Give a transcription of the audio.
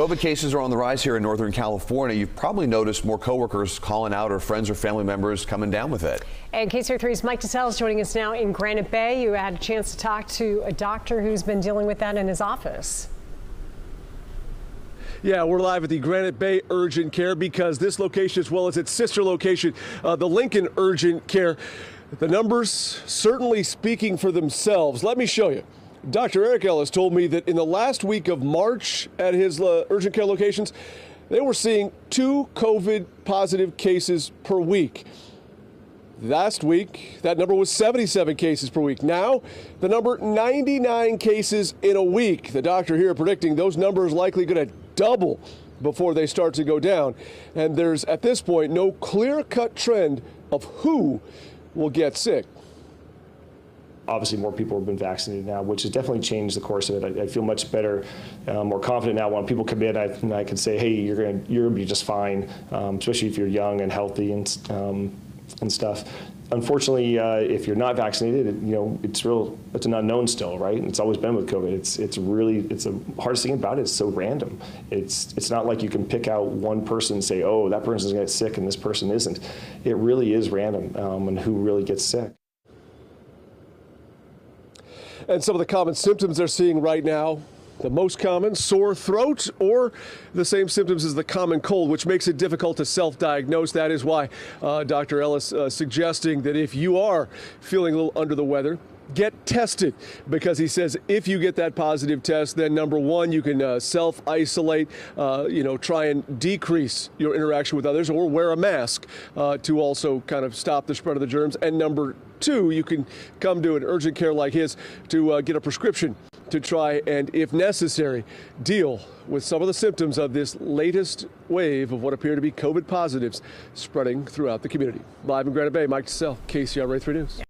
COVID cases are on the rise here in Northern California. You've probably noticed more coworkers calling out or friends or family members coming down with it. And KCRA3's Mike TeSelle is joining us now in Granite Bay. You had a chance to talk to a doctor who's been dealing with that in his office. Yeah, we're live at the Granite Bay Urgent Care because this location, as well as its sister location, uh, the Lincoln Urgent Care, the numbers certainly speaking for themselves. Let me show you. Dr. Eric Ellis told me that in the last week of March at his uh, urgent care locations, they were seeing two COVID positive cases per week. Last week, that number was 77 cases per week. Now, the number 99 cases in a week. The doctor here predicting those numbers likely going to double before they start to go down. And there's, at this point, no clear cut trend of who will get sick obviously more people have been vaccinated now, which has definitely changed the course of it. I, I feel much better, uh, more confident now. When people come in, I, I can say, "Hey, you're going you're gonna be just fine," um, especially if you're young and healthy and um, and stuff. Unfortunately, uh, if you're not vaccinated, you know it's real. It's an unknown still, right? And it's always been with COVID. It's it's really it's the hardest thing about it. It's so random. It's it's not like you can pick out one person and say, "Oh, that person's going to get sick and this person isn't." It really is random, um, and who really gets sick. And some of the common symptoms they're seeing right now the most common sore throat or the same symptoms as the common cold, which makes it difficult to self diagnose. That is why uh, Dr. Ellis uh, suggesting that if you are feeling a little under the weather, get tested because he says if you get that positive test, then number one, you can uh, self isolate, uh, you know, try and decrease your interaction with others or wear a mask uh, to also kind of stop the spread of the germs. And number two, you can come to an urgent care like his to uh, get a prescription to try and, if necessary, deal with some of the symptoms of this latest wave of what appear to be COVID positives spreading throughout the community. Live in Granite Bay, Mike TeSelle, KCRA 3 News.